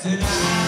tonight.